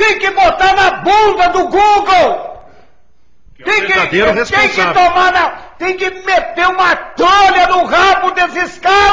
Tem que botar na bunda do Google! Que é Tem que, tem que tomar na. Tem que meter uma trolha no rabo desses caras!